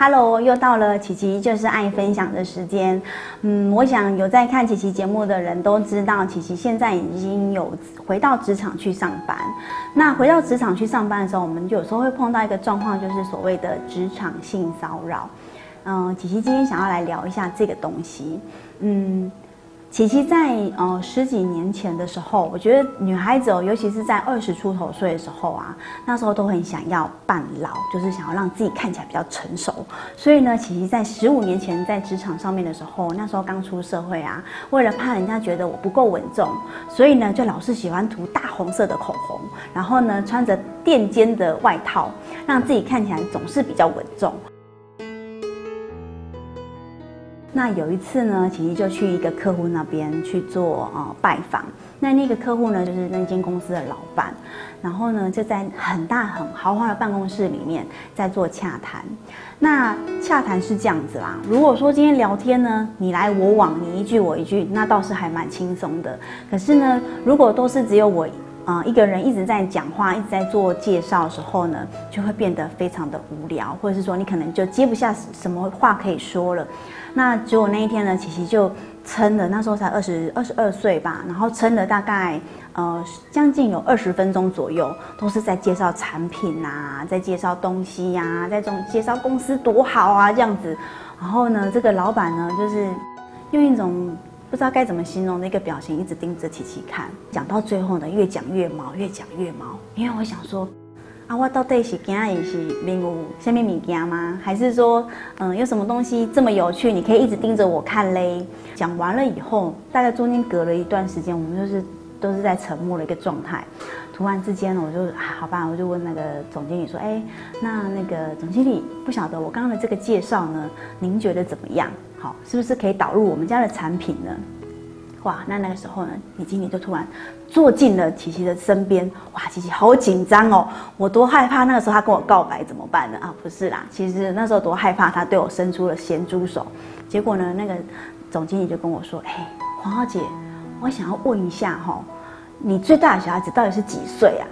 Hello，又到了琪琪就是爱分享的时间。嗯，我想有在看琪琪节目的人都知道，琪琪现在已经有回到职场去上班。那回到职场去上班的时候，我们有时候会碰到一个状况，就是所谓的职场性骚扰。嗯，琪琪今天想要来聊一下这个东西。嗯。琪琪在呃十几年前的时候，我觉得女孩子哦，尤其是在二十出头岁的时候啊，那时候都很想要扮老，就是想要让自己看起来比较成熟。所以呢，琪琪在十五年前在职场上面的时候，那时候刚出社会啊，为了怕人家觉得我不够稳重，所以呢，就老是喜欢涂大红色的口红，然后呢，穿着垫肩的外套，让自己看起来总是比较稳重。那有一次呢，琪琪就去一个客户那边去做呃拜访。那那个客户呢，就是那间公司的老板。然后呢，就在很大很豪华的办公室里面在做洽谈。那洽谈是这样子啦，如果说今天聊天呢，你来我往，你一句我一句，那倒是还蛮轻松的。可是呢，如果都是只有我啊一个人一直在讲话，一直在做介绍的时候呢，就会变得非常的无聊，或者是说你可能就接不下什么话可以说了。那结果那一天呢，琪琪就撑了，那时候才二十二十二岁吧，然后撑了大概呃将近有二十分钟左右，都是在介绍产品啊，在介绍东西呀，在中介绍公司多好啊这样子。然后呢，这个老板呢，就是用一种不知道该怎么形容的一个表情，一直盯着琪琪看。讲到最后呢，越讲越毛，越讲越毛，因为我想说。啊，我到底是惊也是面有下面物件吗？还是说，嗯，有什么东西这么有趣，你可以一直盯着我看嘞？讲完了以后，大概中间隔了一段时间，我们就是都是在沉默的一个状态。突然之间，我就好吧，我就问那个总经理说：“哎，那那个总经理，不晓得我刚刚的这个介绍呢，您觉得怎么样？好，是不是可以导入我们家的产品呢？”哇，那那个时候呢，李经理就突然坐进了琪琪的身边。哇，琪琪好紧张哦，我多害怕。那个时候他跟我告白怎么办呢？啊，不是啦，其实那时候多害怕，他对我伸出了咸猪手。结果呢，那个总经理就跟我说：“哎，黄小姐，我想要问一下哈，你最大的小孩子到底是几岁啊？”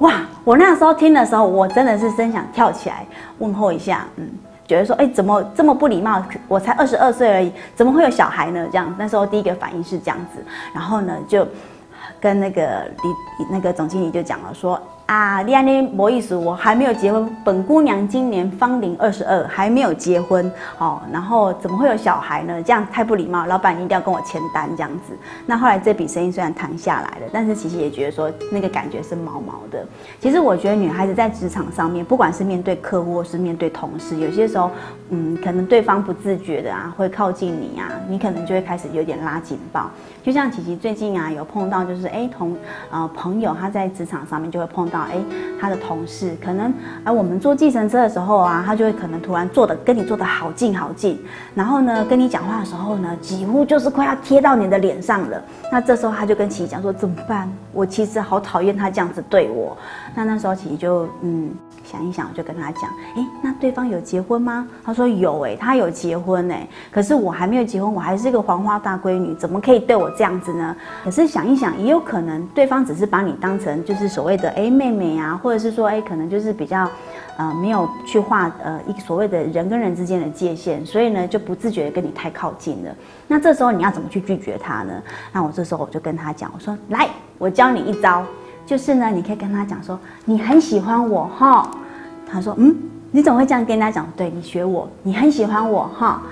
哇，我那时候听的时候，我真的是真想跳起来问候一下，嗯。觉得说，哎，怎么这么不礼貌？我才二十二岁而已，怎么会有小孩呢？这样，那时候第一个反应是这样子，然后呢，就跟那个李那个总经理就讲了说。啊，李安妮，不好意思，我还没有结婚。本姑娘今年芳龄二十二，还没有结婚哦。然后怎么会有小孩呢？这样太不礼貌，老板一定要跟我签单这样子。那后来这笔生意虽然谈下来了，但是其实也觉得说那个感觉是毛毛的。其实我觉得女孩子在职场上面，不管是面对客户或是面对同事，有些时候，嗯，可能对方不自觉的啊，会靠近你啊，你可能就会开始有点拉警报。就像琪琪最近啊，有碰到就是哎同呃朋友他在职场上面就会碰到。哎，他的同事可能，哎，我们坐计程车的时候啊，他就会可能突然坐的跟你坐的好近好近，然后呢，跟你讲话的时候呢，几乎就是快要贴到你的脸上了。那这时候他就跟琪琪讲说怎么办？我其实好讨厌他这样子对我。那那时候琪琪就嗯。想一想，我就跟他讲，哎，那对方有结婚吗？他说有，哎，他有结婚，哎，可是我还没有结婚，我还是一个黄花大闺女，怎么可以对我这样子呢？可是想一想，也有可能对方只是把你当成就是所谓的哎妹妹啊，或者是说哎，可能就是比较呃没有去画呃一所谓的人跟人之间的界限，所以呢就不自觉的跟你太靠近了。那这时候你要怎么去拒绝他呢？那我这时候我就跟他讲，我说来，我教你一招。就是呢，你可以跟他讲说，你很喜欢我哈。他说，嗯，你怎么会这样跟他讲？对你学我，你很喜欢我哈。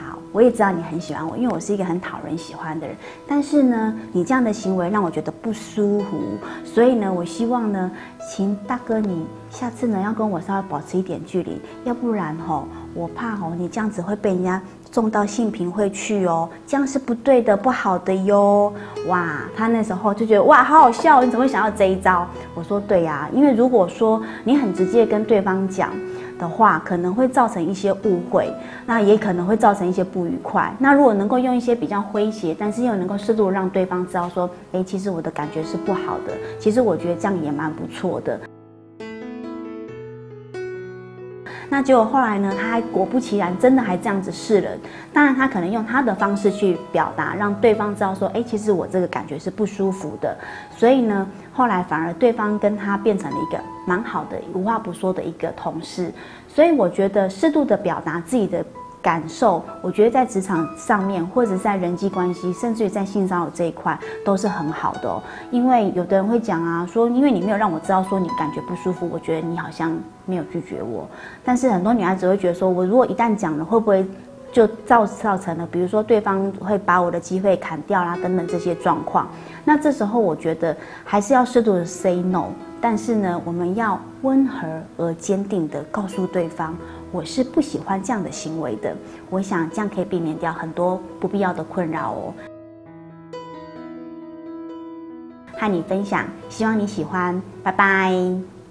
好，我也知道你很喜欢我，因为我是一个很讨人喜欢的人。但是呢，你这样的行为让我觉得不舒服，所以呢，我希望呢，请大哥你下次呢要跟我稍微保持一点距离，要不然哈，我怕哦，你这样子会被人家。送到性平会去哦，这样是不对的，不好的哟。哇，他那时候就觉得哇，好好笑，你怎么会想要这一招？我说对呀，因为如果说你很直接跟对方讲的话，可能会造成一些误会，那也可能会造成一些不愉快。那如果能够用一些比较诙谐，但是又能够适度让对方知道说，哎，其实我的感觉是不好的，其实我觉得这样也蛮不错的。那结果后来呢，他还果不其然，真的还这样子试了。当然，他可能用他的方式去表达，让对方知道说，哎，其实我这个感觉是不舒服的。所以呢，后来反而对方跟他变成了一个蛮好的、无话不说的一个同事。所以我觉得适度的表达自己的。感受，我觉得在职场上面，或者在人际关系，甚至于在性骚扰这一块，都是很好的。因为有的人会讲啊，说因为你没有让我知道说你感觉不舒服，我觉得你好像没有拒绝我。但是很多女孩子会觉得说，我如果一旦讲了，会不会就造造成了，比如说对方会把我的机会砍掉啦，等等这些状况。那这时候我觉得还是要适度的 say no，但是呢，我们要温和而坚定的告诉对方。我是不喜欢这样的行为的，我想这样可以避免掉很多不必要的困扰哦。和你分享，希望你喜欢，拜拜。